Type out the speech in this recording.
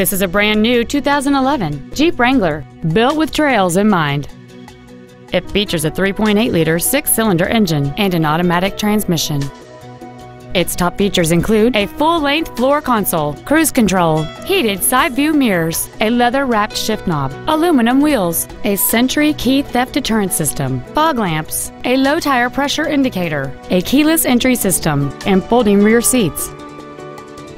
This is a brand new 2011 Jeep Wrangler, built with trails in mind. It features a 3.8-liter six-cylinder engine and an automatic transmission. Its top features include a full-length floor console, cruise control, heated side view mirrors, a leather-wrapped shift knob, aluminum wheels, a Sentry key theft deterrent system, fog lamps, a low tire pressure indicator, a keyless entry system, and folding rear seats.